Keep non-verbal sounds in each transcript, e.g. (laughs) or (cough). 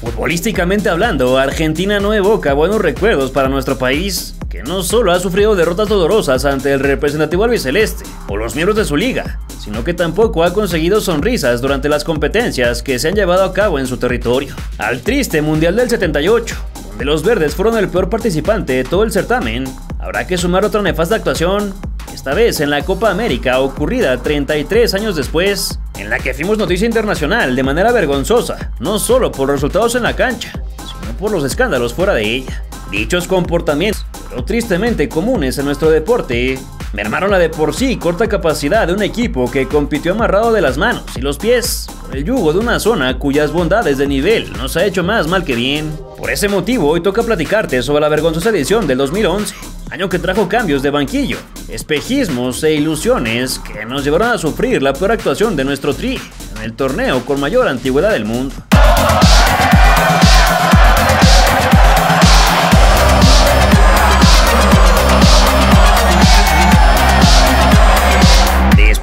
Futbolísticamente hablando, Argentina no evoca buenos recuerdos para nuestro país, que no solo ha sufrido derrotas dolorosas ante el representativo albiceleste o los miembros de su liga, sino que tampoco ha conseguido sonrisas durante las competencias que se han llevado a cabo en su territorio. Al triste Mundial del 78, donde los verdes fueron el peor participante de todo el certamen, habrá que sumar otra nefasta actuación, esta vez en la Copa América ocurrida 33 años después, en la que fuimos noticia internacional de manera vergonzosa, no solo por resultados en la cancha, sino por los escándalos fuera de ella. Dichos comportamientos, pero tristemente comunes en nuestro deporte, mermaron la de por sí corta capacidad de un equipo que compitió amarrado de las manos y los pies el yugo de una zona cuyas bondades de nivel nos ha hecho más mal que bien. Por ese motivo hoy toca platicarte sobre la vergonzosa edición del 2011, año que trajo cambios de banquillo, espejismos e ilusiones que nos llevaron a sufrir la peor actuación de nuestro tri en el torneo con mayor antigüedad del mundo.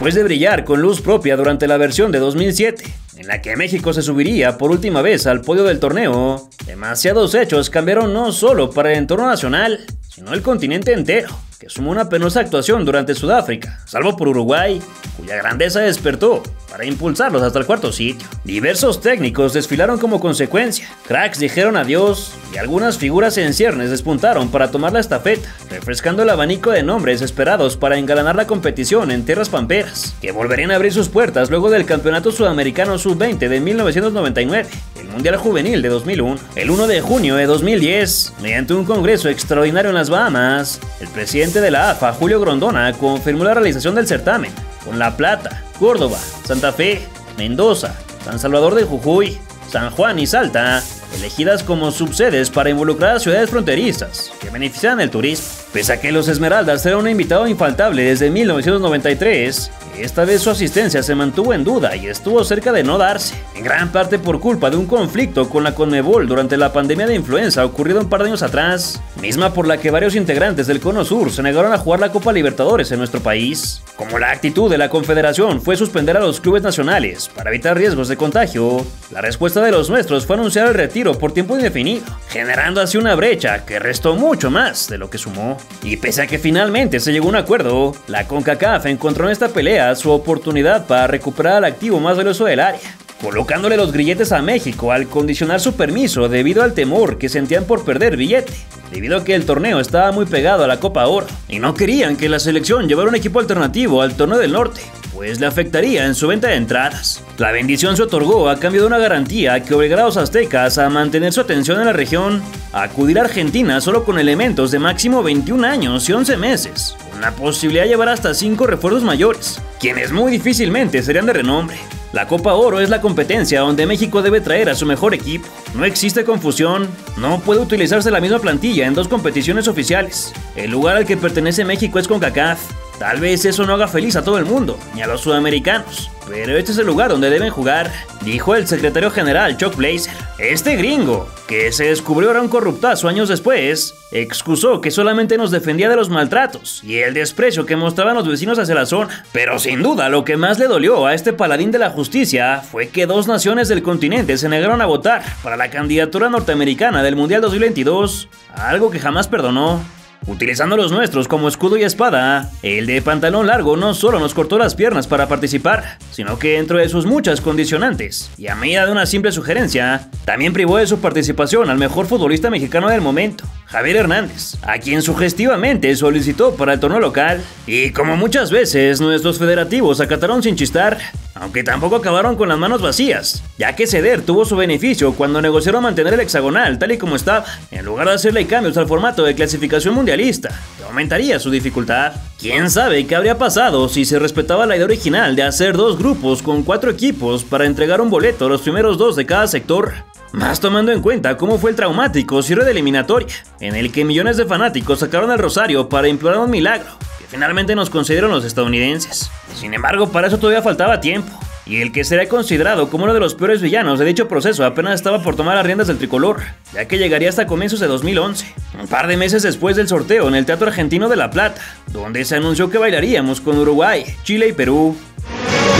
Después de brillar con luz propia durante la versión de 2007, en la que México se subiría por última vez al podio del torneo, demasiados hechos cambiaron no solo para el entorno nacional, sino el continente entero que sumó una penosa actuación durante Sudáfrica, salvo por Uruguay, cuya grandeza despertó para impulsarlos hasta el cuarto sitio. Diversos técnicos desfilaron como consecuencia, cracks dijeron adiós y algunas figuras en ciernes despuntaron para tomar la estafeta, refrescando el abanico de nombres esperados para engalanar la competición en tierras pamperas, que volverían a abrir sus puertas luego del Campeonato Sudamericano Sub-20 de 1999, el Mundial Juvenil de 2001. El 1 de junio de 2010, mediante un congreso extraordinario en las Bahamas, el presidente de la AFA, Julio Grondona, confirmó la realización del certamen con La Plata, Córdoba, Santa Fe, Mendoza, San Salvador de Jujuy, San Juan y Salta, elegidas como subsedes para involucrar a ciudades fronterizas que benefician el turismo. Pese a que los Esmeraldas eran un invitado infaltable desde 1993, esta vez su asistencia se mantuvo en duda y estuvo cerca de no darse, en gran parte por culpa de un conflicto con la Conmebol durante la pandemia de influenza ocurrido un par de años atrás, misma por la que varios integrantes del Cono Sur se negaron a jugar la Copa Libertadores en nuestro país. Como la actitud de la Confederación fue suspender a los clubes nacionales para evitar riesgos de contagio, la respuesta de los nuestros fue anunciar el retiro por tiempo indefinido, generando así una brecha que restó mucho más de lo que sumó. Y pese a que finalmente se llegó a un acuerdo, la CONCACAF encontró en esta pelea su oportunidad para recuperar al activo más valioso del área, colocándole los grilletes a México al condicionar su permiso debido al temor que sentían por perder billete, debido a que el torneo estaba muy pegado a la Copa Oro y no querían que la selección llevara un equipo alternativo al torneo del norte, pues le afectaría en su venta de entradas. La bendición se otorgó a cambio de una garantía que obligará a los aztecas a mantener su atención en la región, a acudir a Argentina solo con elementos de máximo 21 años y 11 meses, con la posibilidad de llevar hasta 5 refuerzos mayores, quienes muy difícilmente serían de renombre. La Copa Oro es la competencia donde México debe traer a su mejor equipo. No existe confusión, no puede utilizarse la misma plantilla en dos competiciones oficiales. El lugar al que pertenece México es CONCACAF, Tal vez eso no haga feliz a todo el mundo, ni a los sudamericanos, pero este es el lugar donde deben jugar, dijo el secretario general Chuck Blazer. Este gringo, que se descubrió era un corruptazo años después, excusó que solamente nos defendía de los maltratos y el desprecio que mostraban los vecinos hacia la zona. Pero sin duda lo que más le dolió a este paladín de la justicia fue que dos naciones del continente se negaron a votar para la candidatura norteamericana del Mundial 2022, algo que jamás perdonó. Utilizando los nuestros como escudo y espada, el de pantalón largo no solo nos cortó las piernas para participar, sino que dentro de sus muchas condicionantes, y a medida de una simple sugerencia, también privó de su participación al mejor futbolista mexicano del momento, Javier Hernández, a quien sugestivamente solicitó para el torneo local. Y como muchas veces, nuestros federativos acataron sin chistar, aunque tampoco acabaron con las manos vacías, ya que Ceder tuvo su beneficio cuando negociaron mantener el hexagonal tal y como estaba, en lugar de hacerle cambios al formato de clasificación mundialista, que aumentaría su dificultad. ¿Quién sabe qué habría pasado si se respetaba la idea original de hacer dos grupos con cuatro equipos para entregar un boleto a los primeros dos de cada sector? Más tomando en cuenta cómo fue el traumático cierre de eliminatoria, en el que millones de fanáticos sacaron el rosario para implorar un milagro, finalmente nos concedieron los estadounidenses. Sin embargo, para eso todavía faltaba tiempo. Y el que será considerado como uno de los peores villanos de dicho proceso apenas estaba por tomar las riendas del tricolor, ya que llegaría hasta comienzos de 2011, un par de meses después del sorteo en el Teatro Argentino de La Plata, donde se anunció que bailaríamos con Uruguay, Chile y Perú.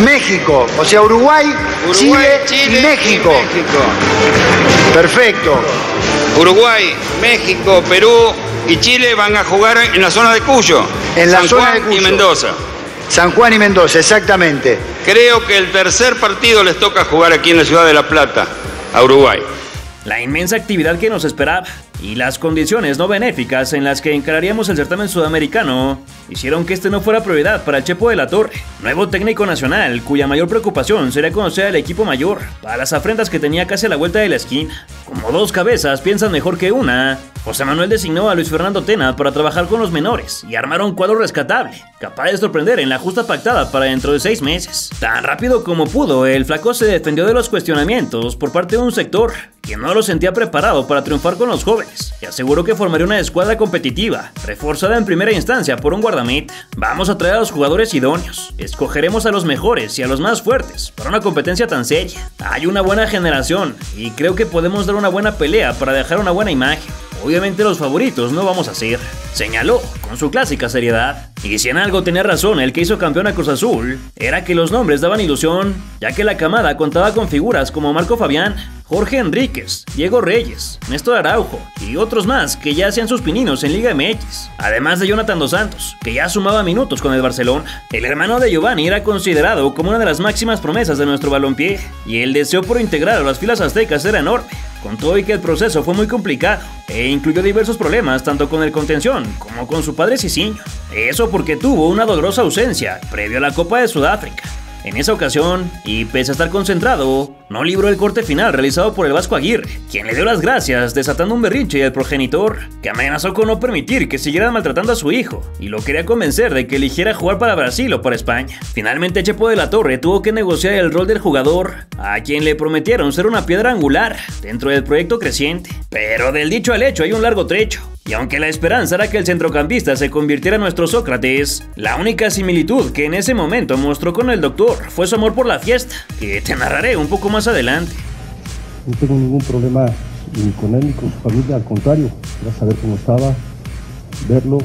México, o sea, Uruguay, Chile, y México. Perfecto. Uruguay, México, Perú y Chile van a jugar en la zona de Cuyo. En la San zona Juan de Cuyo. y Mendoza. San Juan y Mendoza, exactamente. Creo que el tercer partido les toca jugar aquí en la ciudad de La Plata, a Uruguay. La inmensa actividad que nos esperaba y las condiciones no benéficas en las que encararíamos el certamen sudamericano hicieron que este no fuera prioridad para el Chepo de la Torre, nuevo técnico nacional cuya mayor preocupación sería conocer al equipo mayor para las afrentas que tenía casi a la vuelta de la esquina. Como dos cabezas piensan mejor que una, José Manuel designó a Luis Fernando Tena para trabajar con los menores y armar un cuadro rescatable, capaz de sorprender en la justa pactada para dentro de seis meses. Tan rápido como pudo, el flaco se defendió de los cuestionamientos por parte de un sector que no lo sentía preparado para triunfar con los jóvenes y aseguró que formaría una escuadra competitiva, reforzada en primera instancia por un guardameta. Vamos a traer a los jugadores idóneos, escogeremos a los mejores y a los más fuertes para una competencia tan seria. Hay una buena generación y creo que podemos dar una buena pelea para dejar una buena imagen. Obviamente los favoritos no vamos a ser, señaló con su clásica seriedad. Y si en algo tenía razón el que hizo campeón a Cruz Azul, era que los nombres daban ilusión, ya que la camada contaba con figuras como Marco Fabián, Jorge Enríquez, Diego Reyes, Néstor Araujo y otros más que ya hacían sus pininos en Liga MX, además de Jonathan Dos Santos, que ya sumaba minutos con el Barcelona. El hermano de Giovanni era considerado como una de las máximas promesas de nuestro balompié, y el deseo por integrar a las filas aztecas era enorme, con todo y que el proceso fue muy complicado e incluyó diversos problemas tanto con el contención como con su padre Cicinho. Eso porque tuvo una dolorosa ausencia previo a la Copa de Sudáfrica. En esa ocasión, y pese a estar concentrado, no libró el corte final realizado por el Vasco Aguirre, quien le dio las gracias desatando un berrinche al progenitor, que amenazó con no permitir que siguieran maltratando a su hijo, y lo quería convencer de que eligiera jugar para Brasil o para España. Finalmente Chepo de la Torre tuvo que negociar el rol del jugador, a quien le prometieron ser una piedra angular dentro del proyecto creciente. Pero del dicho al hecho hay un largo trecho, y aunque la esperanza era que el centrocampista se convirtiera en nuestro Sócrates, la única similitud que en ese momento mostró con el doctor fue su amor por la fiesta, que te narraré un poco más adelante. No tengo ningún problema ni con él ni con su familia, al contrario, era saber cómo estaba, verlo,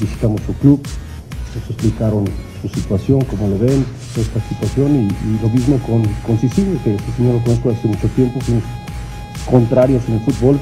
visitamos su club, nos explicaron su situación, cómo lo ven, esta situación y, y lo mismo con, con Cicinho, que Cicinho lo conozco hace mucho tiempo, fuimos contrarios en el fútbol,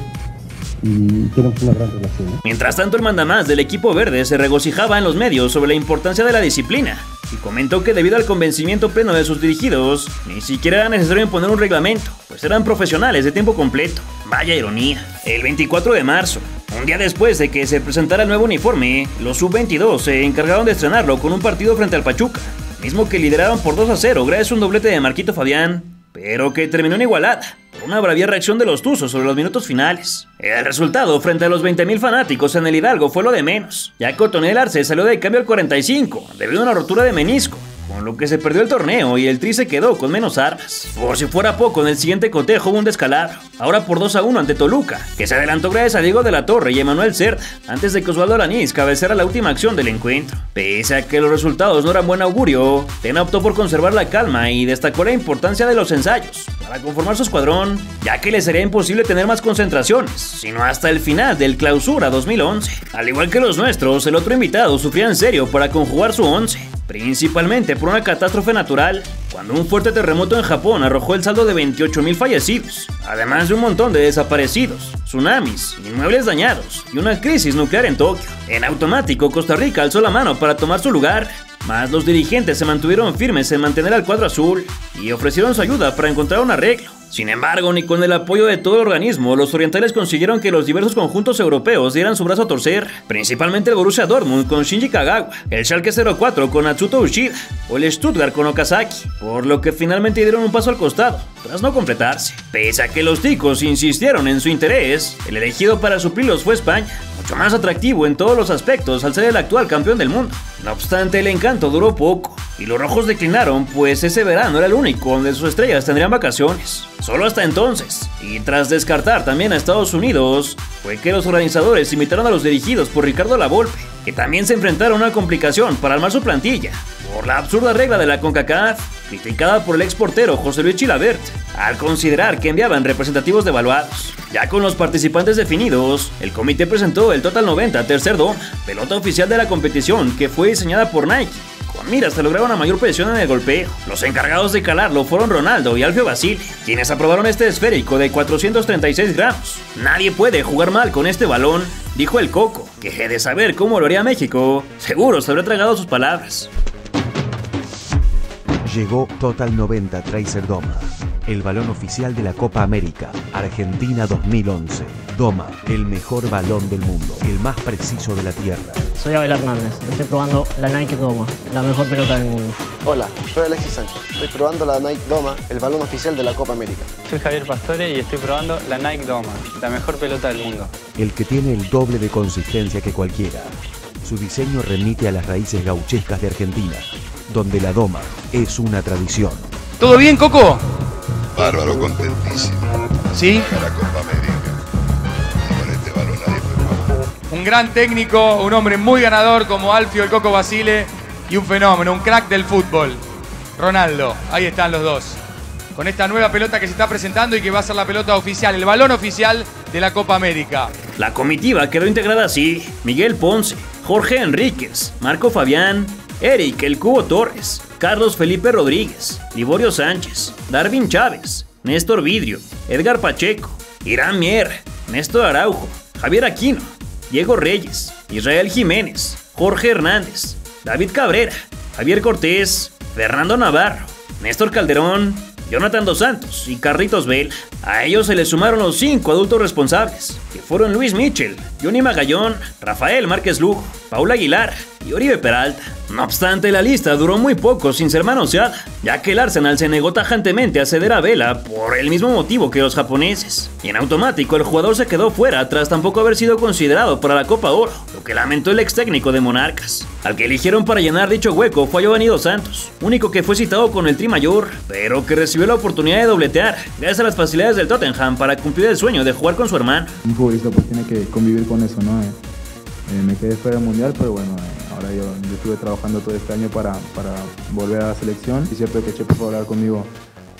y tenemos una gran relación. Mientras tanto, el mandamás del equipo verde se regocijaba en los medios sobre la importancia de la disciplina y comentó que debido al convencimiento pleno de sus dirigidos, ni siquiera era necesario imponer un reglamento, pues eran profesionales de tiempo completo. Vaya ironía. El 24 de marzo, un día después de que se presentara el nuevo uniforme, los sub-22 se encargaron de estrenarlo con un partido frente al Pachuca, mismo que lideraron por 2 a 0 gracias a un doblete de Marquito Fabián, pero que terminó en igualada una bravía reacción de los Tuzos sobre los minutos finales. El resultado frente a los 20.000 fanáticos en el Hidalgo fue lo de menos, ya que Otonel Arce salió de cambio al 45 debido a una rotura de menisco. Con lo que se perdió el torneo y el Tri se quedó con menos armas. Por si fuera poco, en el siguiente cotejo hubo un descalabro. Ahora por 2 a 1 ante Toluca, que se adelantó gracias a Diego de la Torre y Emanuel Cerda, antes de que Osvaldo Alanís cabecera la última acción del encuentro. Pese a que los resultados no eran buen augurio, Tena optó por conservar la calma y destacó la importancia de los ensayos para conformar su escuadrón, ya que le sería imposible tener más concentraciones, sino hasta el final del clausura 2011. Al igual que los nuestros, el otro invitado sufría en serio para conjugar su once principalmente por una catástrofe natural, cuando un fuerte terremoto en Japón arrojó el saldo de 28.000 fallecidos, además de un montón de desaparecidos, tsunamis, inmuebles dañados y una crisis nuclear en Tokio. En automático, Costa Rica alzó la mano para tomar su lugar, mas los dirigentes se mantuvieron firmes en mantener al cuadro azul y ofrecieron su ayuda para encontrar un arreglo. Sin embargo, ni con el apoyo de todo el organismo, los orientales consiguieron que los diversos conjuntos europeos dieran su brazo a torcer, principalmente el Borussia Dortmund con Shinji Kagawa, el Schalke 04 con Atsuto Ushida o el Stuttgart con Okazaki, por lo que finalmente dieron un paso al costado, tras no completarse. Pese a que los ticos insistieron en su interés, el elegido para suplirlos fue España, mucho más atractivo en todos los aspectos al ser el actual campeón del mundo. No obstante, el encanto duró poco, y los rojos declinaron, pues ese verano era el único donde sus estrellas tendrían vacaciones. Solo hasta entonces, y tras descartar también a Estados Unidos, fue que los organizadores invitaron a los dirigidos por Ricardo Lavolpe, que también se enfrentaron a una complicación para armar su plantilla, por la absurda regla de la CONCACAF, criticada por el ex portero José Luis Chilabert, al considerar que enviaban representativos devaluados. Ya con los participantes definidos, el comité presentó el Total 90 Tercer Dome, pelota oficial de la competición que fue diseñada por Nike, con Mira, se lograron una mayor presión en el golpeo. Los encargados de calarlo fueron Ronaldo y Alfio Basile, quienes aprobaron este esférico de 436 gramos. Nadie puede jugar mal con este balón, dijo el Coco, que de saber cómo lo haría México, seguro se habría tragado sus palabras. Llegó Total 90 Tracer Doma, el balón oficial de la Copa América, Argentina 2011. Doma, el mejor balón del mundo, el más preciso de la Tierra. Soy Abel Hernández, estoy probando la Nike Doma, la mejor pelota del mundo. Hola, soy Alexis Sánchez, estoy probando la Nike Doma, el balón oficial de la Copa América. Soy Javier Pastore y estoy probando la Nike Doma, la mejor pelota del mundo. El que tiene el doble de consistencia que cualquiera. Su diseño remite a las raíces gauchescas de Argentina, donde la Doma es una tradición. ¿Todo bien, Coco? Bárbaro, contentísimo. ¿Sí? La Copa América. Y con este balón nadie fue Un gran técnico, un hombre muy ganador como Alfio el Coco Basile y un fenómeno, un crack del fútbol. Ronaldo, ahí están los dos. Con esta nueva pelota que se está presentando y que va a ser la pelota oficial, el balón oficial de la Copa América. La comitiva quedó integrada así: Miguel Ponce, Jorge Enríquez, Marco Fabián, Eric El Cubo Torres, Carlos Felipe Rodríguez, Liborio Sánchez, Darwin Chávez, Néstor Vidrio, Edgar Pacheco, Irán Mier, Néstor Araujo, Javier Aquino, Diego Reyes, Israel Jiménez, Jorge Hernández, David Cabrera, Javier Cortés, Fernando Navarro, Néstor Calderón, Jonathan Dos Santos y Carritos Vela. A ellos se les sumaron los cinco adultos responsables, que fueron Luis Mitchell, Johnny Magallón, Rafael Márquez Lugo, Paula Aguilar y Oribe Peralta. No obstante, la lista duró muy poco sin ser manoseada, ya que el Arsenal se negó tajantemente a ceder a Vela por el mismo motivo que los japoneses. Y en automático el jugador se quedó fuera tras tampoco haber sido considerado para la Copa Oro, lo que lamentó el ex técnico de Monarcas. Al que eligieron para llenar dicho hueco fue a Santos, único que fue citado con el Tri Mayor, pero que recibió la oportunidad de dobletear gracias a las facilidades del Tottenham para cumplir el sueño de jugar con su hermano. Un futbolista pues tiene que convivir con eso, ¿no? Eh, eh, me quedé fuera del mundial, pero bueno, eh, yo, yo, estuve trabajando todo este año para, para volver a la selección. Y siempre que Chepo fue a hablar conmigo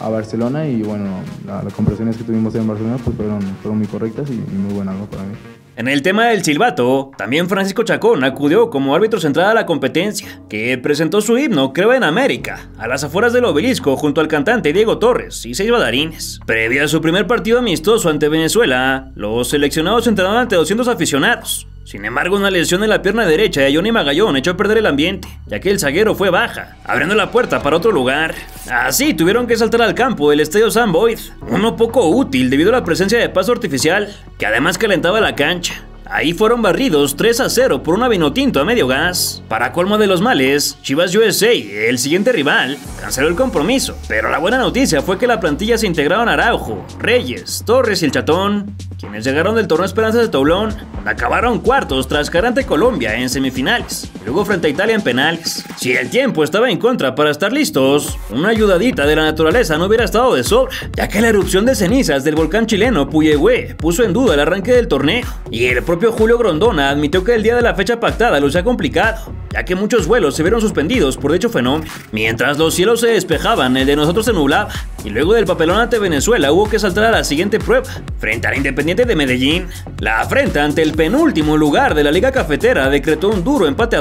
a Barcelona y bueno, la, las conversaciones que tuvimos en Barcelona pues fueron, fueron muy correctas y, y muy buenas ¿no? para mí. En el tema del silbato, también Francisco Chacón acudió como árbitro central a la competencia, que presentó su himno Creo en América, a las afueras del obelisco junto al cantante Diego Torres y seis badarines. Previo a su primer partido amistoso ante Venezuela, los seleccionados entrenaron ante 200 aficionados. Sin embargo, una lesión en la pierna derecha de Johnny Magallón echó a perder el ambiente, ya que el zaguero fue baja, abriendo la puerta para otro lugar. Así tuvieron que saltar al campo del estadio San Boyd, uno poco útil debido a la presencia de paso artificial, que además calentaba la cancha. Ahí fueron barridos 3 a 0 por una vinotinto a medio gas. Para colmo de los males, Chivas USA, el siguiente rival, canceló el compromiso. Pero la buena noticia fue que la plantilla se integraron Araujo, Reyes, Torres y el Chatón, quienes llegaron del torneo Esperanzas de Toulon, donde acabaron cuartos tras caer ante Colombia en semifinales, y luego frente a Italia en penales. Si el tiempo estaba en contra para estar listos, una ayudadita de la naturaleza no hubiera estado de sobra, ya que la erupción de cenizas del volcán chileno Puyehue puso en duda el arranque del torneo, y el propio Julio Grondona admitió que el día de la fecha pactada lucía complicado, ya que muchos vuelos se vieron suspendidos por dicho fenómeno. Mientras los cielos se despejaban, el de nosotros se nublaba, y luego del papelón ante Venezuela hubo que saltar a la siguiente prueba, frente a la Independiente de Medellín. La afrenta ante el penúltimo lugar de la Liga Cafetera decretó un duro empate a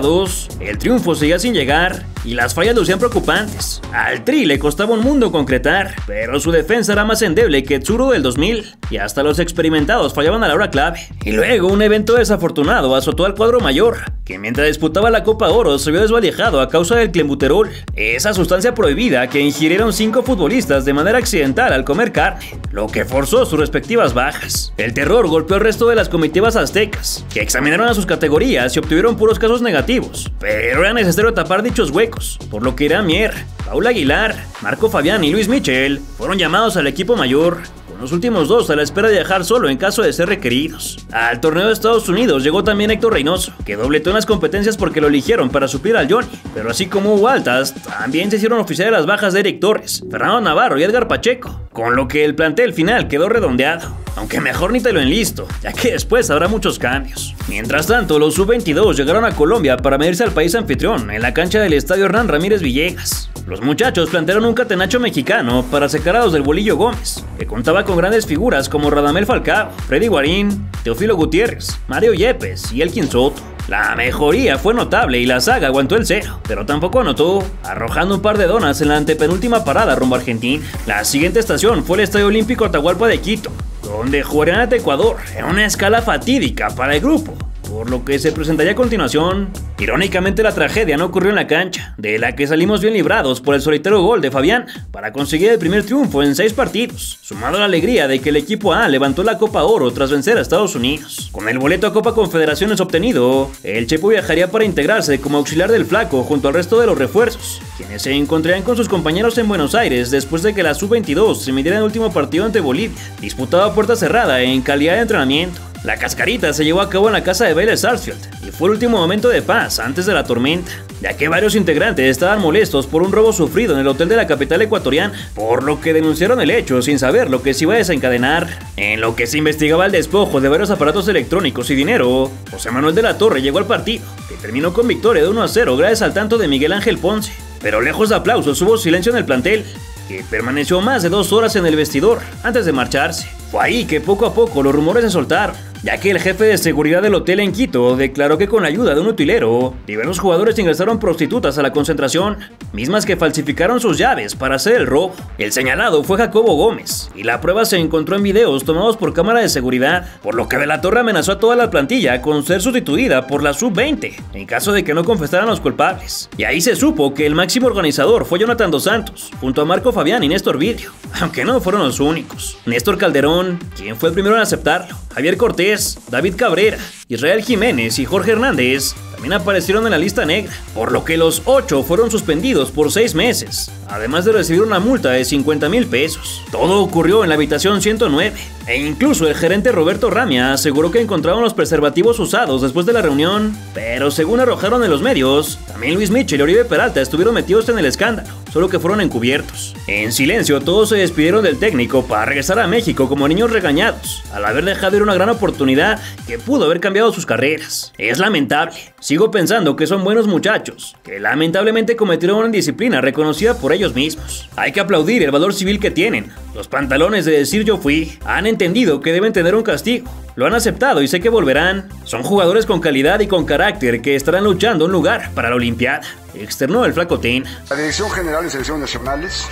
El triunfo seguía sin llegar y las fallas lucían preocupantes. Al Tri le costaba un mundo concretar, pero su defensa era más endeble que Tsuro del 2000 y hasta los experimentados fallaban a la hora clave. Y luego un evento desafortunado azotó al cuadro mayor, que mientras disputaba la Copa Oro se vio desvalijado a causa del clenbuterol, esa sustancia prohibida que ingirieron cinco futbolistas de manera accidental al comer carne, lo que forzó sus respectivas bajas. El terror golpeó al resto de las comitivas aztecas, que examinaron a sus categorías y obtuvieron puros casos negativos, pero era necesario tapar dichos huecos, por lo que Irán Mier, Paula Aguilar, Marco Fabián y Luis Michel fueron llamados al equipo mayor, con los últimos dos a la espera de viajar solo en caso de ser requeridos. Al torneo de Estados Unidos llegó también Héctor Reynoso, que dobletó en las competencias porque lo eligieron para suplir al Johnny, pero así como hubo altas, también se hicieron oficiales las bajas de Eric Torres, Fernando Navarro y Edgar Pacheco, con lo que el plantel final quedó redondeado. Aunque mejor ni te lo enlisto, ya que después habrá muchos cambios. Mientras tanto, los sub-22 llegaron a Colombia para medirse al país anfitrión en la cancha del estadio Hernán Ramírez Villegas. Los muchachos plantearon un catenacho mexicano para secar a los del Bolillo Gómez, que contaba con grandes figuras como Radamel Falcao, Freddy Guarín, Teofilo Gutiérrez, Mario Yepes y Elkin Soto. La mejoría fue notable y la saga aguantó el cero, pero tampoco anotó, arrojando un par de donas en la antepenúltima parada rumbo a Argentina. La siguiente estación fue el Estadio Olímpico Atahualpa de Quito, donde jugarían ante Ecuador en una escala fatídica para el grupo, por lo que se presentaría a continuación. Irónicamente la tragedia no ocurrió en la cancha, de la que salimos bien librados por el solitario gol de Fabián para conseguir el primer triunfo en seis partidos, sumado a la alegría de que el equipo A levantó la Copa Oro tras vencer a Estados Unidos. Con el boleto a Copa Confederaciones obtenido, el Chepo viajaría para integrarse como auxiliar del flaco junto al resto de los refuerzos, quienes se encontrarían con sus compañeros en Buenos Aires después de que la Sub-22 se midiera en el último partido ante Bolivia, disputado a puerta cerrada en calidad de entrenamiento. La cascarita se llevó a cabo en la casa de Baylor Sarsfield y fue el último momento de paz antes de la tormenta, ya que varios integrantes estaban molestos por un robo sufrido en el hotel de la capital ecuatoriana, por lo que denunciaron el hecho sin saber lo que se iba a desencadenar. En lo que se investigaba el despojo de varios aparatos electrónicos y dinero, José Manuel de la Torre llegó al partido, que terminó con victoria de 1 a 0 gracias al tanto de Miguel Ángel Ponce. Pero lejos de aplausos hubo silencio en el plantel, que permaneció más de dos horas en el vestidor antes de marcharse. Fue ahí que poco a poco los rumores se soltaron, ya que el jefe de seguridad del hotel en Quito declaró que con la ayuda de un utilero, diversos jugadores ingresaron prostitutas a la concentración, mismas que falsificaron sus llaves para hacer el robo. El señalado fue Jacobo Gómez, y la prueba se encontró en videos tomados por cámara de seguridad, por lo que de la Torre amenazó a toda la plantilla con ser sustituida por la sub-20, en caso de que no confesaran los culpables. Y ahí se supo que el máximo organizador fue Jonathan Dos Santos, junto a Marco Fabián y Néstor Vidrio, (laughs) aunque no fueron los únicos. Néstor Calderón, quien fue el primero en aceptarlo, Javier Cortés, David Cabrera, Israel Jiménez y Jorge Hernández también aparecieron en la lista negra, por lo que los ocho fueron suspendidos por seis meses, además de recibir una multa de 50 mil pesos. Todo ocurrió en la habitación 109, e incluso el gerente Roberto Ramia aseguró que encontraron los preservativos usados después de la reunión, pero según arrojaron en los medios, también Luis Mitchell y Oribe Peralta estuvieron metidos en el escándalo, solo que fueron encubiertos. En silencio, todos se despidieron del técnico para regresar a México como niños regañados, al haber dejado ir una gran oportunidad que pudo haber cambiado sus carreras. Es lamentable. Sigo pensando que son buenos muchachos, que lamentablemente cometieron una indisciplina reconocida por ellos mismos. Hay que aplaudir el valor civil que tienen. Los pantalones de decir yo fui han entendido que deben tener un castigo. Lo han aceptado y sé que volverán. Son jugadores con calidad y con carácter que estarán luchando un lugar para la Olimpiada. Externó el flaco Ten. La Dirección General de Selecciones Nacionales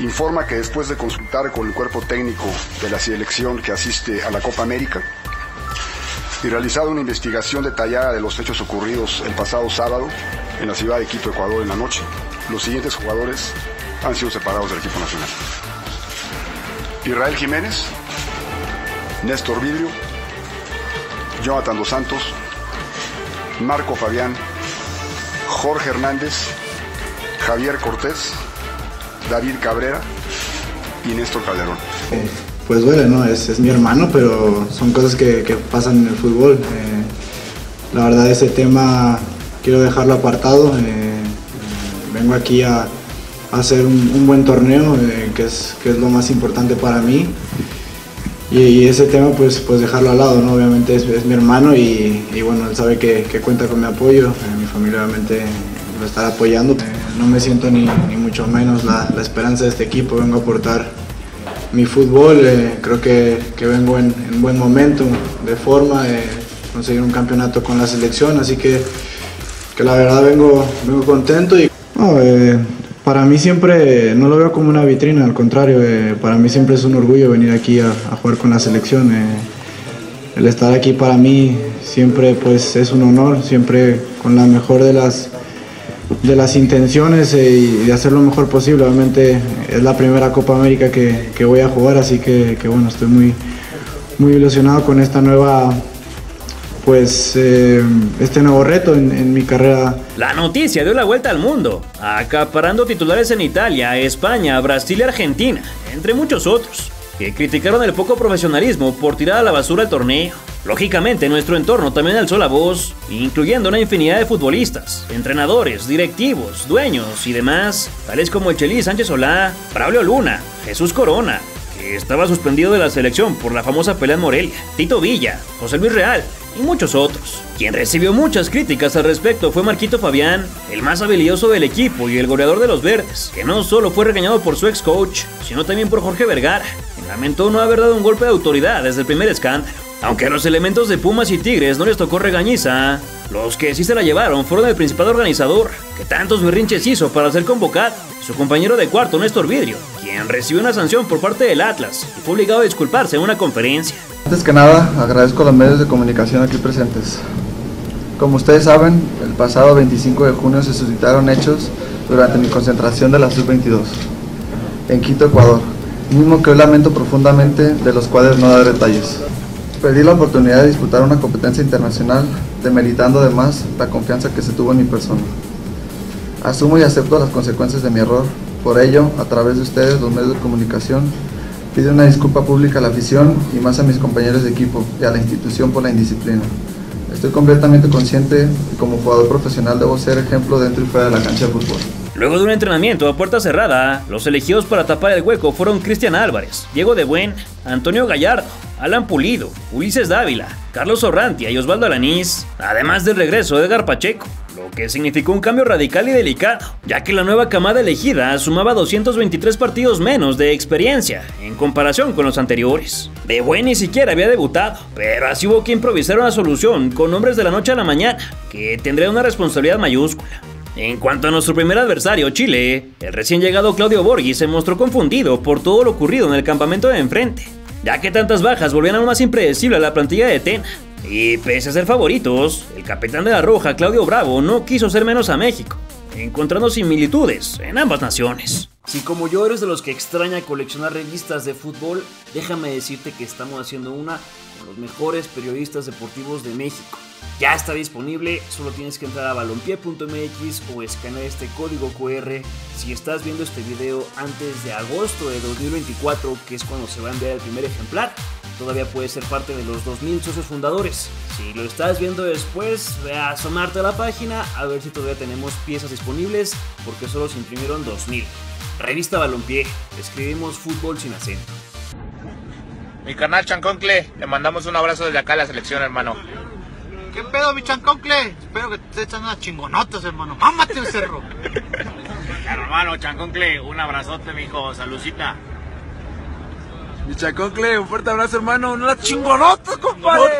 informa que después de consultar con el cuerpo técnico de la selección que asiste a la Copa América y realizado una investigación detallada de los hechos ocurridos el pasado sábado en la ciudad de Quito, Ecuador, en la noche, los siguientes jugadores han sido separados del equipo nacional. Israel Jiménez, Néstor Vidrio, Jonathan Dos Santos, Marco Fabián, Jorge Hernández, Javier Cortés, David Cabrera y Néstor Calderón. Pues duele, ¿no? Es, es mi hermano, pero son cosas que, que pasan en el fútbol. Eh, la verdad ese tema quiero dejarlo apartado. Eh, vengo aquí a, hacer un, un, buen torneo, eh, que, es, que es lo más importante para mí. Y, ese tema pues, pues dejarlo al lado, ¿no? Obviamente es, es mi hermano y, y, bueno, él sabe que, que cuenta con mi apoyo. mi familia obviamente lo estará apoyando. no me siento ni, ni mucho menos la, la esperanza de este equipo, vengo a aportar mi fútbol, eh, creo que, vengo en, en, buen momento, de forma, eh, conseguir un campeonato con la selección, así que, que la verdad vengo, vengo contento. Y, eh, para mí siempre, no lo veo como una vitrina, al contrario, para mí siempre es un orgullo venir aquí a, a jugar con la selección. el estar aquí para mí siempre pues, es un honor, siempre con la mejor de las de las intenciones eh, y de hacer lo mejor posible. Obviamente es la primera Copa América que, que voy a jugar, así que, bueno, estoy muy, muy ilusionado con esta nueva, pues, eh, este nuevo reto en, en, mi carrera. La noticia dio la vuelta al mundo, acaparando titulares en Italia, España, Brasil y Argentina, entre muchos otros, que criticaron el poco profesionalismo por tirar a la basura el torneo. Lógicamente, nuestro entorno también alzó la voz, incluyendo una infinidad de futbolistas, entrenadores, directivos, dueños y demás, tales como el Chelí Sánchez Solá, Braulio Luna, Jesús Corona, que estaba suspendido de la selección por la famosa pelea en Morelia, Tito Villa, José Luis Real, y muchos otros. Quien recibió muchas críticas al respecto fue Marquito Fabián, el más habilidoso del equipo y el goleador de los verdes, que no solo fue regañado por su ex coach, sino también por Jorge Vergara, lamentó no haber dado un golpe de autoridad desde el primer escándalo. Aunque a los elementos de Pumas y Tigres no les tocó regañiza, los que sí se la llevaron fueron el principal organizador, que tantos berrinches hizo para ser convocado, su compañero de cuarto Néstor Vidrio, quien recibió una sanción por parte del Atlas y fue obligado a disculparse en una conferencia. Antes que nada, agradezco a los medios de comunicación aquí presentes. Como ustedes saben, el pasado 25 de junio se suscitaron hechos durante mi concentración de la Sub-22 en Quito, Ecuador, mismo que hoy lamento profundamente de los cuales no dar detalles. Perdí la oportunidad de disputar una competencia internacional, demeritando además la confianza que se tuvo en mi persona. Asumo y acepto las consecuencias de mi error, por ello, a través de ustedes, los medios de comunicación, pido una disculpa pública a la afición y más a mis compañeros de equipo y a la institución por la indisciplina. Estoy completamente consciente y como jugador profesional debo ser ejemplo dentro y fuera de la cancha de fútbol. Luego de un entrenamiento a puerta cerrada, los elegidos para tapar el hueco fueron Cristian Álvarez, Diego de Buen, Antonio Gallardo, Alan Pulido, Ulises Dávila, Carlos Orrantia y Osvaldo Alanís, además del regreso de Edgar Pacheco, lo que significó un cambio radical y delicado, ya que la nueva camada elegida sumaba 223 partidos menos de experiencia en comparación con los anteriores. De Buen ni siquiera había debutado, pero así hubo que improvisar una solución con hombres de la noche a la mañana, que tendría una responsabilidad mayúscula. En cuanto a nuestro primer adversario, Chile, el recién llegado Claudio Borghi se mostró confundido por todo lo ocurrido en el campamento de enfrente, ya que tantas bajas volvían aún más impredecible a la plantilla de Tena. Y pese a ser favoritos, el capitán de la Roja, Claudio Bravo, no quiso ser menos a México, encontrando similitudes en ambas naciones. Si como yo eres de los que extraña coleccionar revistas de fútbol, déjame decirte que estamos haciendo una con los mejores periodistas deportivos de México. Ya está disponible, solo tienes que entrar a balompié.mx o escanear este código QR si estás viendo este video antes de agosto de 2024, que es cuando se va a enviar el primer ejemplar. Todavía puedes ser parte de los 2000 socios fundadores. Si lo estás viendo después, ve a asomarte a la página a ver si todavía tenemos piezas disponibles, porque solo se imprimieron 2000. Revista Balompié, escribimos fútbol sin acento. Mi canal Chanconcle, le mandamos un abrazo desde acá a la selección, hermano. ¿Qué pedo, mi chanconcle? Espero que te echan unas chingonotas, hermano. ¡Mámate el cerro! hermano, chanconcle, un abrazote, mijo. Salucita. Mi chanconcle, un fuerte abrazo, hermano. ¡Unas chingonotas, compadre!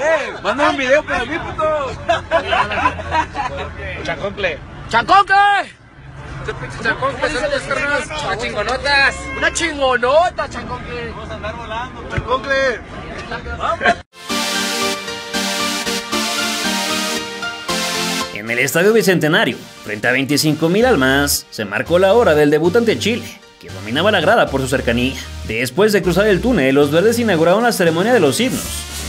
¡Eh! ¡Mándame un video para mí, puto! chanconcle. ¡Chanconcle! Este. ¡Unas chingonotas! ¡Una chingonota, chanconcle! Vamos a andar volando, chanconcle. En el Estadio Bicentenario, frente a 25.000 almas, se marcó la hora del debut ante Chile, que dominaba la grada por su cercanía. Después de cruzar el túnel, los verdes inauguraron la ceremonia de los himnos,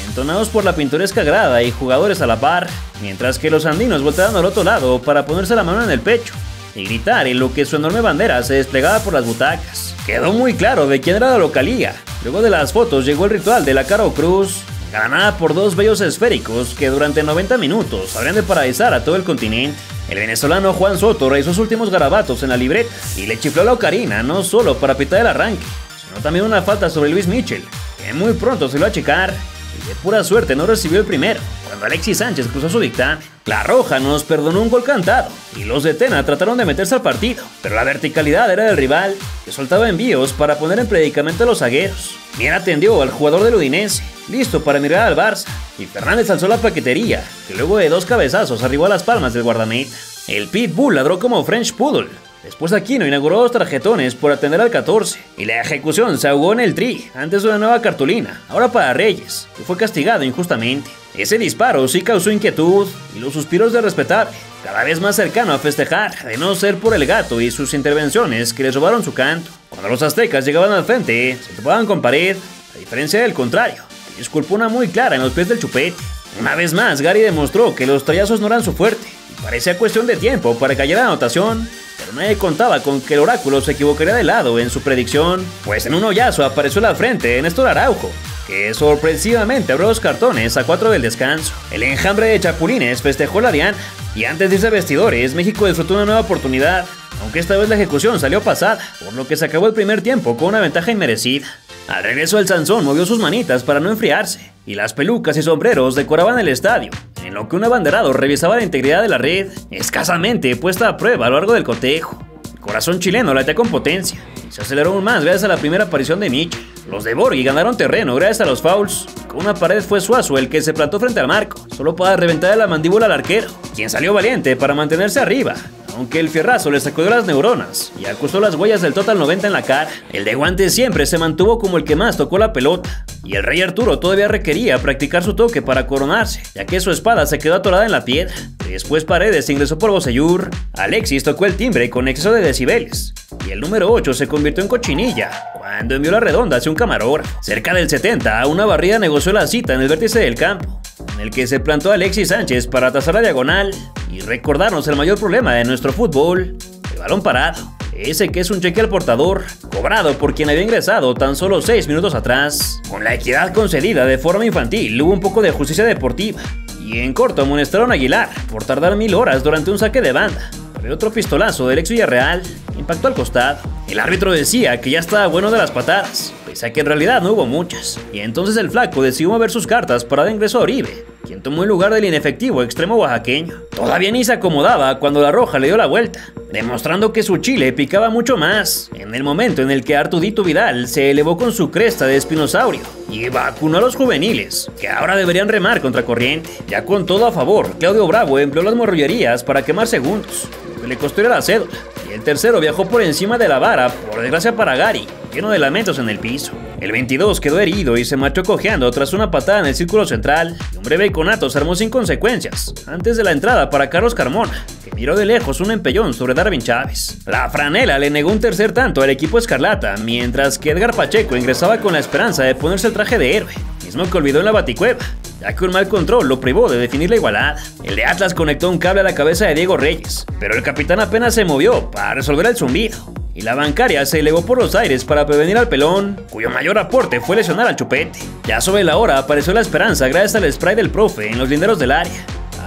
entonados por la pintoresca grada y jugadores a la par, mientras que los andinos voltearon al otro lado para ponerse la mano en el pecho y gritar en lo que su enorme bandera se desplegaba por las butacas. Quedó muy claro de quién era la localía. Luego de las fotos llegó el ritual de la Caro Cruz, ganada por dos bellos esféricos que durante 90 minutos habrían de paralizar a todo el continente. El venezolano Juan Soto realizó sus últimos garabatos en la libreta y le chifló la ocarina no solo para pitar el arranque, sino también una falta sobre Luis Mitchell, que muy pronto se lo a checar y de pura suerte no recibió el primero, cuando Alexis Sánchez cruzó su dictamen. La Roja nos perdonó un gol cantado y los de Tena trataron de meterse al partido, pero la verticalidad era del rival, que soltaba envíos para poner en predicamento a los zagueros. Bien atendió al jugador del Udinese, listo para mirar al Barça, y Fernández alzó la paquetería, que luego de dos cabezazos arribó a las palmas del guardameta. El Pitbull ladró como French Poodle. Después Aquino inauguró dos tarjetones por atender al 14 y la ejecución se ahogó en el tri antes de una nueva cartulina, ahora para Reyes, que fue castigado injustamente. Ese disparo sí causó inquietud y los suspiros de respetable, cada vez más cercano a festejar, de no ser por el gato y sus intervenciones que les robaron su canto. Cuando los aztecas llegaban al frente, se topaban con pared, a diferencia del contrario, que disculpó una muy clara en los pies del chupete. Una vez más, Gary demostró que los trayazos no eran su fuerte, y parecía cuestión de tiempo para cayera la anotación, nadie contaba con que el oráculo se equivocaría de lado en su predicción, pues en un hoyazo apareció la frente en Néstor Araujo, que sorpresivamente abrió los cartones a cuatro del descanso. El enjambre de Chapulines festejó la Diana, y antes de irse a vestidores, México disfrutó una nueva oportunidad, aunque esta vez la ejecución salió pasada, por lo que se acabó el primer tiempo con una ventaja inmerecida. Al regreso del Sansón movió sus manitas para no enfriarse, y las pelucas y sombreros decoraban el estadio, en lo que un abanderado revisaba la integridad de la red, escasamente puesta a prueba a lo largo del cotejo. El corazón chileno latía con potencia, y se aceleró aún más gracias a la primera aparición de Mitchell. Los de Borghi ganaron terreno gracias a los fouls, con una pared fue Suazo el que se plantó frente al marco, solo para reventar la mandíbula al arquero, quien salió valiente para mantenerse arriba, aunque el fierrazo le sacudió las neuronas y acusó las huellas del Total 90 en la cara. El de guantes siempre se mantuvo como el que más tocó la pelota, y el rey Arturo todavía requería practicar su toque para coronarse, ya que su espada se quedó atorada en la piedra. Después Paredes ingresó por Bosellur, Alexis tocó el timbre con exceso de decibeles, y el número 8 se convirtió en cochinilla cuando envió la redonda hacia un camarógrafo. Cerca del 70, una barrida negoció la cita en el vértice del campo, el que se plantó Alexis Sánchez para trazar la diagonal y recordarnos el mayor problema de nuestro fútbol, el balón parado. Ese que es un cheque al portador, cobrado por quien había ingresado tan solo 6 minutos atrás. Con la equidad concedida de forma infantil, hubo un poco de justicia deportiva. Y en corto amonestaron a Aguilar por tardar mil horas durante un saque de banda. Pero otro pistolazo del ex Villarreal impactó al costado. El árbitro decía que ya estaba bueno de las patadas, pese a que en realidad no hubo muchas. Y entonces el flaco decidió mover sus cartas para dar ingreso a Oribe, quien tomó el lugar del inefectivo extremo oaxaqueño. Todavía ni se acomodaba cuando la roja le dio la vuelta, demostrando que su chile picaba mucho más, en el momento en el que Artudito Vidal se elevó con su cresta de espinosaurio y vacunó a los juveniles, que ahora deberían remar contra corriente. Ya con todo a favor, Claudio Bravo empleó las morrillerías para quemar segundos, le costó la cédula. Y el tercero viajó por encima de la vara, por desgracia para Gary, lleno de lamentos en el piso. El 22 quedó herido y se marchó cojeando tras una patada en el círculo central, y un breve iconato se armó sin consecuencias, antes de la entrada para Carlos Carmona, que miró de lejos un empellón sobre Darwin Chávez. La franela le negó un tercer tanto al equipo escarlata, mientras que Edgar Pacheco ingresaba con la esperanza de ponerse el traje de héroe, mismo que olvidó en la baticueva, ya que un mal control lo privó de definir la igualada. El de Atlas conectó un cable a la cabeza de Diego Reyes, pero el capitán apenas se movió para resolver el zumbido. Y la bancaria se elevó por los aires para prevenir al pelón, cuyo mayor aporte fue lesionar al chupete. Ya sobre la hora apareció la esperanza gracias al spray del profe en los linderos del área.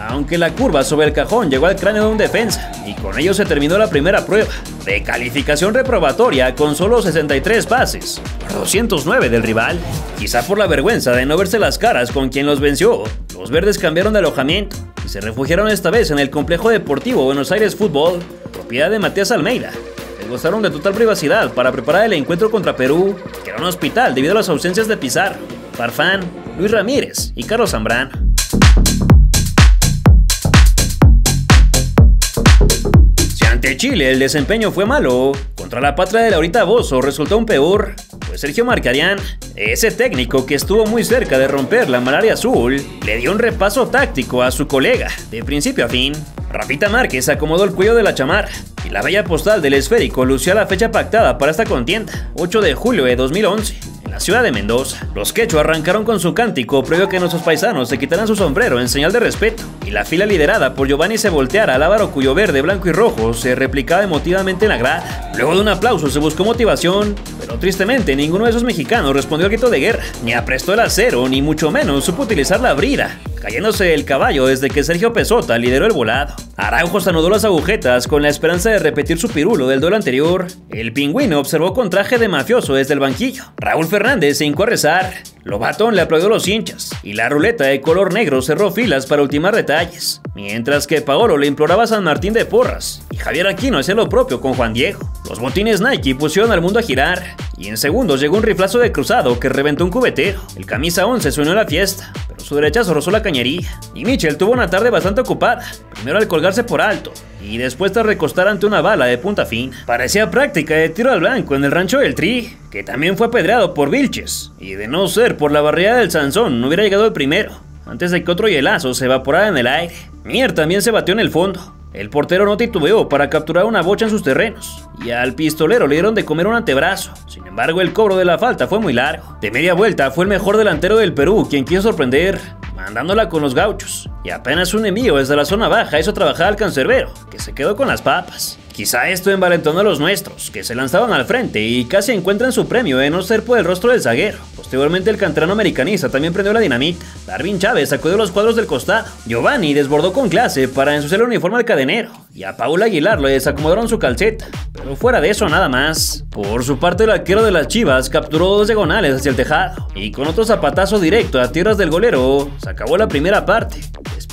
Aunque la curva sobre el cajón llegó al cráneo de un defensa, y con ello se terminó la primera prueba, de calificación reprobatoria con solo 63 pases, por 209 del rival. Quizá por la vergüenza de no verse las caras con quien los venció, los verdes cambiaron de alojamiento y se refugiaron esta vez en el complejo deportivo Buenos Aires Fútbol, propiedad de Matías Almeida, gozaron de total privacidad para preparar el encuentro contra Perú, que era un hospital debido a las ausencias de Pizarro, Farfán, Luis Ramírez y Carlos Zambrano. Ante Chile el desempeño fue malo, contra la patria de Laurita Bozo resultó un peor, pues Sergio Marcarián, ese técnico que estuvo muy cerca de romper la malaria azul, le dio un repaso táctico a su colega, de principio a fin. Rafita Márquez acomodó el cuello de la chamarra y la bella postal del esférico lució la fecha pactada para esta contienda, 8 de julio de 2011 en la ciudad de Mendoza. Los quechua arrancaron con su cántico previo a que nuestros paisanos se quitaran su sombrero en señal de respeto, y la fila liderada por Giovanni se volteara al ávaro cuyo verde, blanco y rojo se replicaba emotivamente en la grada. Luego de un aplauso se buscó motivación, pero tristemente ninguno de esos mexicanos respondió al grito de guerra, ni aprestó el acero, ni mucho menos supo utilizar la brida, cayéndose el caballo desde que Sergio Pesota lideró el volado. Araujo se anudó las agujetas con la esperanza de repetir su pirulo del duelo anterior. El pingüino observó con traje de mafioso desde el banquillo. Raúl Fernández se hincó a rezar. Lobatón le aplaudió los hinchas y la ruleta de color negro cerró filas para ultimar detalles, mientras que Paolo le imploraba a San Martín de Porras y Javier Aquino hacía lo propio con Juan Diego. Los botines Nike pusieron al mundo a girar y en segundos llegó un riflazo de cruzado que reventó un cubetero. El camisa 11 se unió la fiesta, pero su derechazo rozó la cañería y Mitchell tuvo una tarde bastante ocupada, primero al colgarse por alto y después de recostar ante una bala de punta fin. Parecía práctica de tiro al blanco en el rancho del Tri, que también fue apedreado por Vilches, y de no ser por la barrera del Sansón no hubiera llegado el primero, antes de que otro hielazo se evaporara en el aire. Mier también se batió en el fondo. El portero no titubeó para capturar una bocha en sus terrenos, y al pistolero le dieron de comer un antebrazo. Sin embargo, el cobro de la falta fue muy largo. De media vuelta fue el mejor delantero del Perú quien quiso sorprender, mandándola con los gauchos. Y apenas un envío desde la zona baja hizo trabajar al cancerbero, que se quedó con las papas. Quizá esto envalentonó a los nuestros, que se lanzaban al frente y casi encuentran su premio en no ser por el rostro del zaguero. Posteriormente el canterano americanista también prendió la dinamita. Darwin Chávez sacudió los cuadros del costado. Giovanni desbordó con clase para ensuciar el uniforme al cadenero. Y a Paul Aguilar le desacomodaron su calceta. Pero fuera de eso nada más. Por su parte el arquero de las Chivas capturó dos diagonales hacia el tejado. Y con otro zapatazo directo a tierras del golero, se acabó la primera parte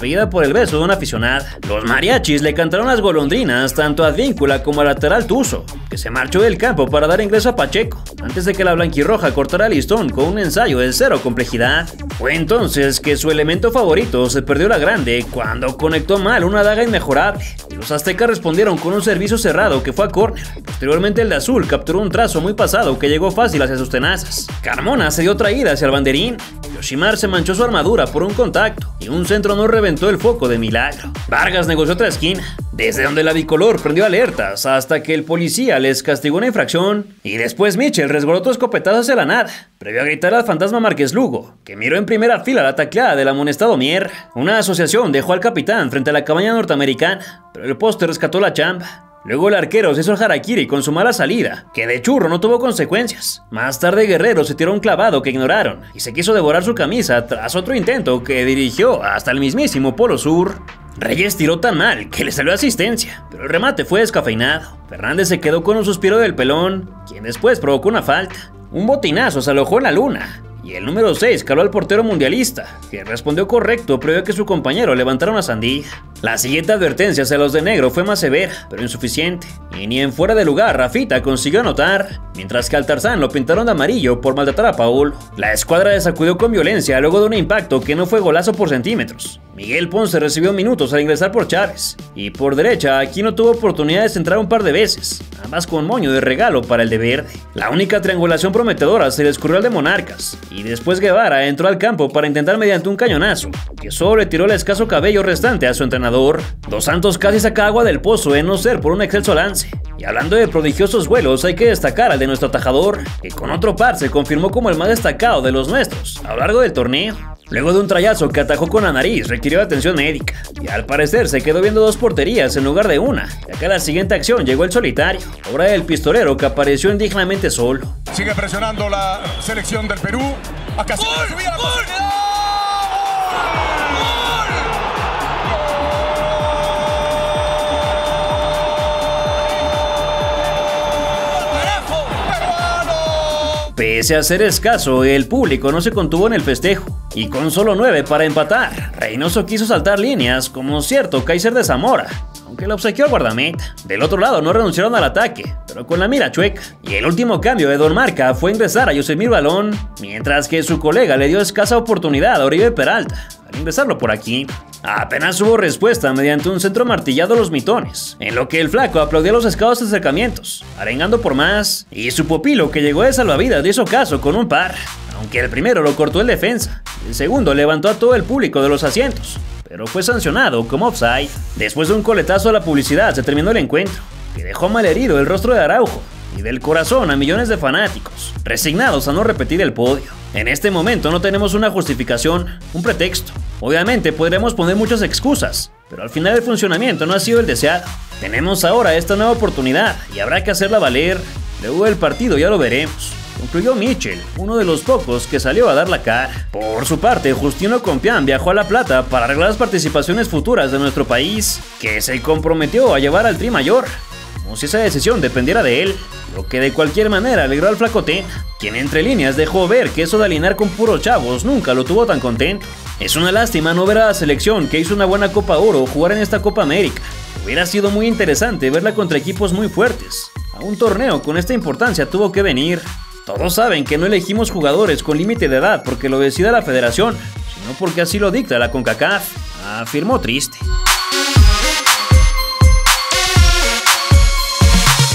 despedida por el beso de una aficionada. Los mariachis le cantaron las golondrinas tanto a Advíncula como al lateral Tuzo, que se marchó del campo para dar ingreso a Pacheco, antes de que la blanquirroja cortara el listón con un ensayo de cero complejidad. Fue entonces que su elemento favorito se perdió la grande cuando conectó mal una daga inmejorable. Los aztecas respondieron con un servicio cerrado que fue a córner. Posteriormente el de azul capturó un trazo muy pasado que llegó fácil hacia sus tenazas. Carmona se dio traída hacia el banderín. Yoshimar se manchó su armadura por un contacto y un centro no reventó el foco de milagro. Vargas negoció otra esquina, desde donde la bicolor prendió alertas hasta que el policía les castigó una infracción y después Mitchell resguardó otro escopetazo hacia la nada, previo a gritar al fantasma Márquez Lugo, que miró en primera fila la tacleada del amonestado Mier. Una asociación dejó al capitán frente a la cabaña norteamericana, pero el poste rescató la chamba. Luego el arquero se hizo el harakiri con su mala salida, que de churro no tuvo consecuencias. Más tarde Guerrero se tiró un clavado que ignoraron y se quiso devorar su camisa tras otro intento que dirigió hasta el mismísimo Polo Sur. Reyes tiró tan mal que le salió asistencia, pero el remate fue descafeinado. Fernández se quedó con un suspiro del pelón, quien después provocó una falta. Un botinazo se alojó en la luna, y el número 6 caló al portero mundialista, que respondió correcto previo a que su compañero levantara una sandía. La siguiente advertencia hacia los de negro fue más severa, pero insuficiente, y ni en fuera de lugar Rafita consiguió anotar, mientras que al Tarzán lo pintaron de amarillo por maltratar a Paul. La escuadra desacudió con violencia luego de un impacto que no fue golazo por centímetros. Miguel Ponce recibió minutos al ingresar por Chávez, y por derecha aquí no tuvo oportunidad de centrar un par de veces, ambas con moño de regalo para el de verde. La única triangulación prometedora se le escurrió al de Monarcas, y después Guevara entró al campo para intentar mediante un cañonazo, que solo le tiró el escaso cabello restante a su entrenador. Dos Santos casi saca agua del pozo en no ser por un excelso lance. Y hablando de prodigiosos vuelos, hay que destacar al de nuestro atajador, que con otro par se confirmó como el más destacado de los nuestros a lo largo del torneo. Luego de un trayazo que atajó con la nariz, requirió atención médica. Y al parecer se quedó viendo dos porterías en lugar de una, ya que a la siguiente acción llegó el solitario, obra del pistolero que apareció indignamente solo. Sigue presionando la selección del Perú. Acá se Pese a ser escaso, el público no se contuvo en el festejo, y con solo 9 para empatar, Reynoso quiso saltar líneas como cierto Kaiser de Zamora, aunque lo obsequió al guardameta. Del otro lado no renunciaron al ataque, pero con la mira chueca. Y el último cambio de Don Marca fue ingresar a Yosemir Balón, mientras que su colega le dio escasa oportunidad a Oribe Peralta, al ingresarlo por aquí. Apenas hubo respuesta mediante un centro martillado a los mitones, en lo que el flaco aplaudió los escasos acercamientos, arengando por más, y su pupilo que llegó de salvavidas hizo caso con un par, aunque el primero lo cortó el defensa, el segundo levantó a todo el público de los asientos, pero fue sancionado como offside. Después de un coletazo a la publicidad se terminó el encuentro, que dejó malherido el rostro de Araujo, y del corazón a millones de fanáticos, resignados a no repetir el podio. En este momento no tenemos una justificación, un pretexto. Obviamente podremos poner muchas excusas, pero al final el funcionamiento no ha sido el deseado. Tenemos ahora esta nueva oportunidad y habrá que hacerla valer. Luego del partido ya lo veremos. Concluyó Mitchell, uno de los pocos que salió a dar la cara. Por su parte, Justino Compián viajó a La Plata para arreglar las participaciones futuras de nuestro país, que se comprometió a llevar al Tri Mayor, como si esa decisión dependiera de él, lo que de cualquier manera alegró al flacotén, quien entre líneas dejó ver que eso de alinear con puros chavos nunca lo tuvo tan contento. Es una lástima no ver a la selección que hizo una buena Copa Oro jugar en esta Copa América. Hubiera sido muy interesante verla contra equipos muy fuertes. A un torneo con esta importancia tuvo que venir. Todos saben que no elegimos jugadores con límite de edad porque lo decida la federación, sino porque así lo dicta la CONCACAF, afirmó triste.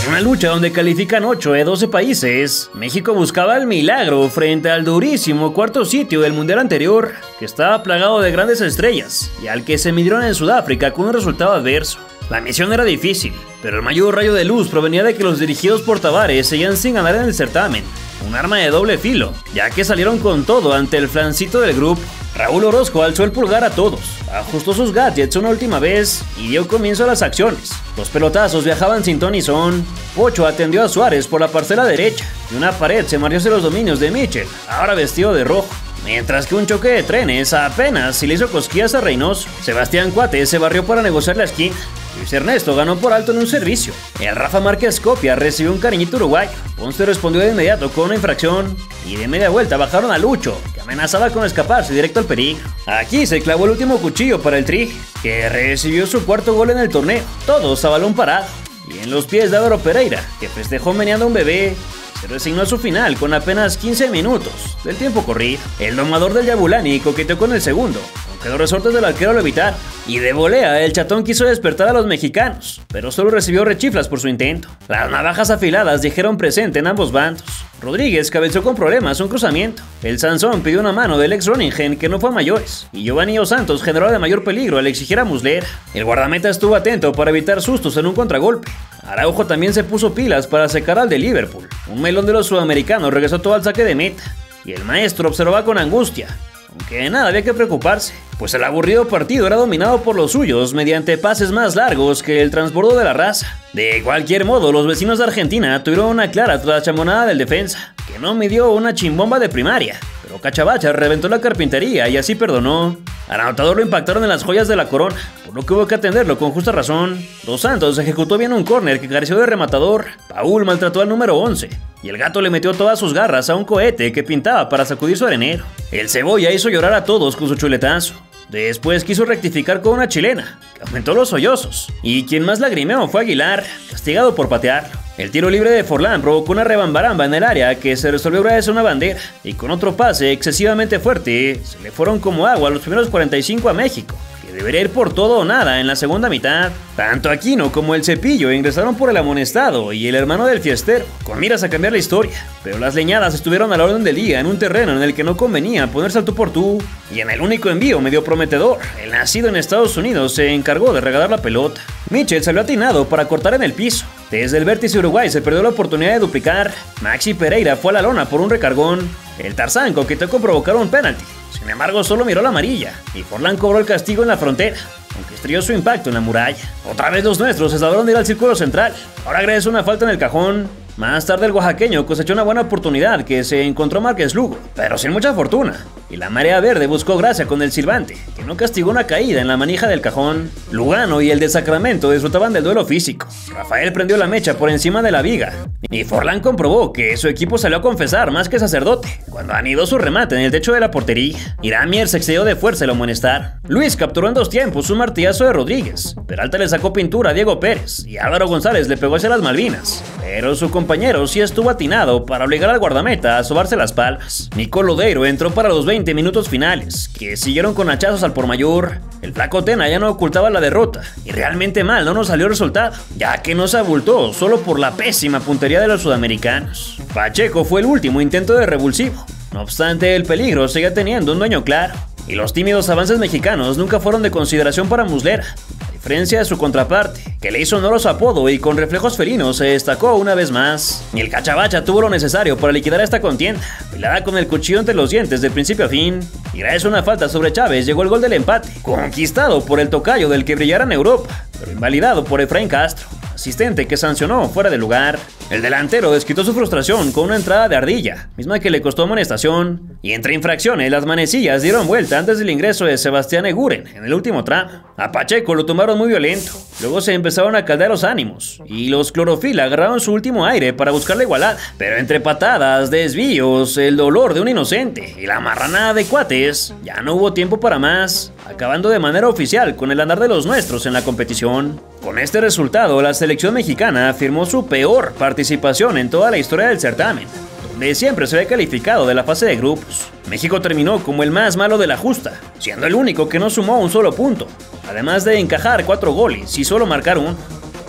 En una lucha donde califican 8 de 12 países, México buscaba el milagro frente al durísimo cuarto sitio del mundial anterior, que estaba plagado de grandes estrellas, y al que se midieron en Sudáfrica con un resultado adverso. La misión era difícil, pero el mayor rayo de luz provenía de que los dirigidos por Tavares seguían sin ganar en el certamen, un arma de doble filo, ya que salieron con todo ante el flancito del grupo. Raúl Orozco alzó el pulgar a todos, ajustó sus gadgets una última vez y dio comienzo a las acciones. Los pelotazos viajaban sin ton y son. Pocho atendió a Suárez por la parcela derecha y una pared se marrió hacia los dominios de Mitchell, ahora vestido de rojo. Mientras que un choque de trenes apenas si le hizo cosquillas a Reynoso. Sebastián Cuate se barrió para negociar la esquina. Luis Ernesto ganó por alto en un servicio. El Rafa Márquez Copia recibió un cariñito uruguayo. Ponce respondió de inmediato con una infracción. Y de media vuelta bajaron a Lucho, que amenazaba con escaparse directo al peligro. Aquí se clavó el último cuchillo para el Tri, que recibió su cuarto gol en el torneo. Todos a balón parado. Y en los pies de Álvaro Pereira, que festejó meneando un bebé se resignó a su final con apenas 15 minutos del tiempo corrido. El domador del Yabulani coqueteó con el segundo, aunque los resortes del arquero lo evitaron. Y de volea, el chatón quiso despertar a los mexicanos, pero solo recibió rechiflas por su intento. Las navajas afiladas dijeron presente en ambos bandos. Rodríguez cabezó con problemas un cruzamiento. El Sansón pidió una mano del ex Roningen que no fue a mayores. Y Giovanni Dos Santos generó de mayor peligro al exigir a Muslera. El guardameta estuvo atento para evitar sustos en un contragolpe. Araujo también se puso pilas para secar al de Liverpool. Un melón de los sudamericanos regresó todo al saque de meta. Y el maestro observaba con angustia. Aunque nada había que preocuparse, pues el aburrido partido era dominado por los suyos mediante pases más largos que el transbordo de la raza. De cualquier modo, los vecinos de Argentina tuvieron una clara chamonada del defensa, que no midió una chimbomba de primaria, Cachabacha reventó la carpintería y así perdonó. Al anotador lo impactaron en las joyas de la corona, por lo que hubo que atenderlo con justa razón. Dos Santos ejecutó bien un córner que careció de rematador. Paul maltrató al número 11, y el gato le metió todas sus garras a un cohete que pintaba para sacudir su arenero. El cebolla hizo llorar a todos con su chuletazo. Después quiso rectificar con una chilena, que aumentó los sollozos. Y quien más lagrimeó fue Aguilar, castigado por patearlo. El tiro libre de Forlán provocó una rebambaramba en el área que se resolvió gracias a una bandera. Y con otro pase excesivamente fuerte, se le fueron como agua los primeros 45 a México debería ir por todo o nada en la segunda mitad. Tanto Aquino como el Cepillo ingresaron por el amonestado y el hermano del fiestero, con miras a cambiar la historia. Pero las leñadas estuvieron a la orden del día en un terreno en el que no convenía ponerse al tú por tú. Y en el único envío medio prometedor, el nacido en Estados Unidos se encargó de regalar la pelota. Mitchell salió atinado para cortar en el piso. Desde el vértice Uruguay se perdió la oportunidad de duplicar. Maxi Pereira fue a la lona por un recargón. El Tarzán coqueteó con provocar un penalti. Sin embargo, solo miró la amarilla y Forlán cobró el castigo en la frontera, aunque estrelló su impacto en la muralla. Otra vez los nuestros se de ir al círculo central. Ahora agradece una falta en el cajón. Más tarde el oaxaqueño cosechó una buena oportunidad que se encontró Márquez Lugo, pero sin mucha fortuna. Y la marea verde buscó gracia con el silbante, que no castigó una caída en la manija del cajón. Lugano y el de Sacramento disfrutaban del duelo físico. Rafael prendió la mecha por encima de la viga. Y Forlán comprobó que su equipo salió a confesar más que sacerdote, cuando anidó su remate en el techo de la portería. Iramier se excedió de fuerza el amonestar. Luis capturó en dos tiempos un martillazo de Rodríguez. Peralta le sacó pintura a Diego Pérez y Álvaro González le pegó hacia las Malvinas. Pero su compañero sí estuvo atinado para obligar al guardameta a sobarse las palmas. Nico Lodeiro entró para los 20 minutos finales, que siguieron con hachazos al por mayor. El flaco Tena ya no ocultaba la derrota, y realmente mal no nos salió el resultado, ya que no se abultó solo por la pésima puntería de los sudamericanos. Pacheco fue el último intento de revulsivo, no obstante el peligro seguía teniendo un dueño claro, y los tímidos avances mexicanos nunca fueron de consideración para Muslera, diferencia de su contraparte, que le hizo honor a su apodo y con reflejos felinos se destacó una vez más. Y el cachabacha tuvo lo necesario para liquidar esta contienda, pelada con el cuchillo entre los dientes de principio a fin, y gracias a una falta sobre Chávez llegó el gol del empate, conquistado por el tocayo del que brillara en Europa, pero invalidado por Efraín Castro asistente que sancionó fuera de lugar. El delantero desquitó su frustración con una entrada de ardilla, misma que le costó amonestación. Y entre infracciones, las manecillas dieron vuelta antes del ingreso de Sebastián Eguren en el último tramo. A Pacheco lo tomaron muy violento. Luego se empezaron a caldear los ánimos y los clorofila agarraron su último aire para buscar la igualada. Pero entre patadas, desvíos, el dolor de un inocente y la marranada de cuates, ya no hubo tiempo para más, acabando de manera oficial con el andar de los nuestros en la competición. Con este resultado, la selección mexicana firmó su peor participación en toda la historia del certamen, donde siempre se había calificado de la fase de grupos. México terminó como el más malo de la justa, siendo el único que no sumó un solo punto, además de encajar cuatro goles y solo marcar uno.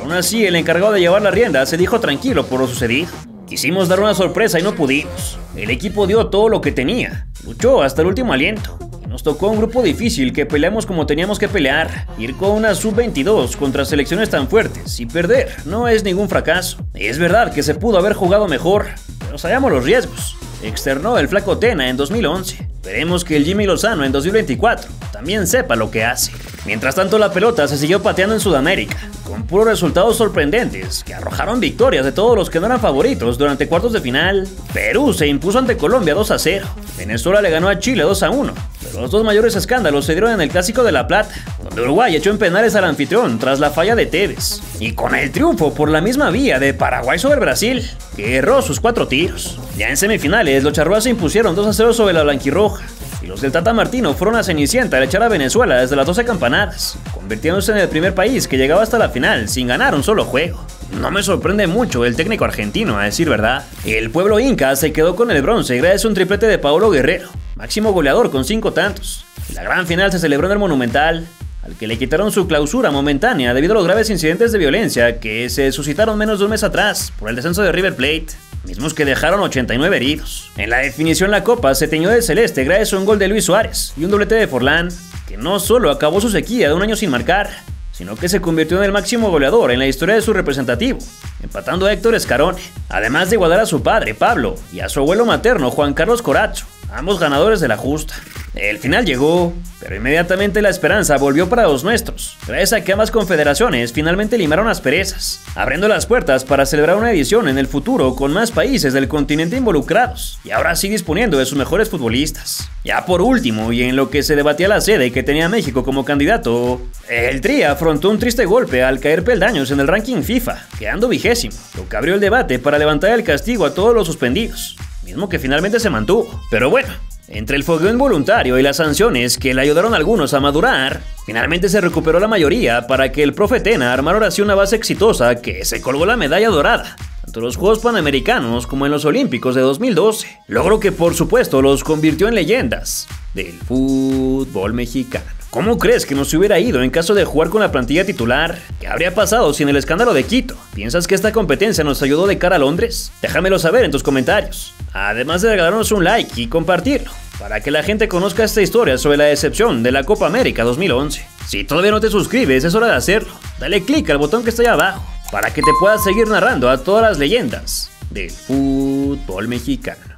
Aún así, el encargado de llevar la rienda se dijo tranquilo por lo sucedido. Quisimos dar una sorpresa y no pudimos. El equipo dio todo lo que tenía, luchó hasta el último aliento. Nos tocó un grupo difícil que peleamos como teníamos que pelear. Ir con una sub-22 contra selecciones tan fuertes y perder no es ningún fracaso. Es verdad que se pudo haber jugado mejor, pero sabemos los riesgos. Externó el flaco Tena en 2011. Veremos que el Jimmy Lozano en 2024 también sepa lo que hace. Mientras tanto, la pelota se siguió pateando en Sudamérica, puros resultados sorprendentes que arrojaron victorias de todos los que no eran favoritos durante cuartos de final. Perú se impuso ante Colombia 2 a 0. Venezuela le ganó a Chile 2 a 1. Pero los dos mayores escándalos se dieron en el Clásico de La Plata, Uruguay echó en penales al anfitrión tras la falla de Tevez. Y con el triunfo por la misma vía de Paraguay sobre Brasil, que erró sus cuatro tiros. Ya en semifinales, los charrúas se impusieron 2 a 0 sobre la blanquirroja. Y los del Tata Martino fueron a Cenicienta al echar a Venezuela desde las 12 campanadas, convirtiéndose en el primer país que llegaba hasta la final sin ganar un solo juego. No me sorprende mucho el técnico argentino, a decir verdad. El pueblo inca se quedó con el bronce gracias a un triplete de Paulo Guerrero, máximo goleador con cinco tantos. La gran final se celebró en el Monumental, al que le quitaron su clausura momentánea debido a los graves incidentes de violencia que se suscitaron menos de un mes atrás por el descenso de River Plate mismos que dejaron 89 heridos. En la definición la copa se teñó de celeste gracias a un gol de Luis Suárez y un doblete de Forlán, que no solo acabó su sequía de un año sin marcar, sino que se convirtió en el máximo goleador en la historia de su representativo, empatando a Héctor Escarone, además de igualar a su padre Pablo y a su abuelo materno Juan Carlos Coracho, ambos ganadores de la justa. El final llegó, pero inmediatamente la esperanza volvió para los nuestros, gracias a que ambas confederaciones finalmente limaron asperezas, abriendo las puertas para celebrar una edición en el futuro con más países del continente involucrados, y ahora sí disponiendo de sus mejores futbolistas. Ya por último, y en lo que se debatía la sede que tenía México como candidato, el Tri afrontó un triste golpe al caer peldaños en el ranking FIFA, quedando vigésimo, lo que abrió el debate para levantar el castigo a todos los suspendidos, mismo que finalmente se mantuvo. Pero bueno, entre el fogueo involuntario y las sanciones que le ayudaron algunos a madurar, finalmente se recuperó la mayoría para que el profe Tena armara así una base exitosa que se colgó la medalla dorada, tanto en los Juegos Panamericanos como en los Olímpicos de 2012. Logro que por supuesto los convirtió en leyendas del fútbol mexicano. ¿Cómo crees que nos hubiera ido en caso de jugar con la plantilla titular? ¿Qué habría pasado sin el escándalo de Quito? ¿Piensas que esta competencia nos ayudó de cara a Londres? Déjamelo saber en tus comentarios. Además de regalarnos un like y compartirlo, para que la gente conozca esta historia sobre la decepción de la Copa América 2011. Si todavía no te suscribes, es hora de hacerlo. Dale click al botón que está ahí abajo, para que te puedas seguir narrando a todas las leyendas del fútbol mexicano.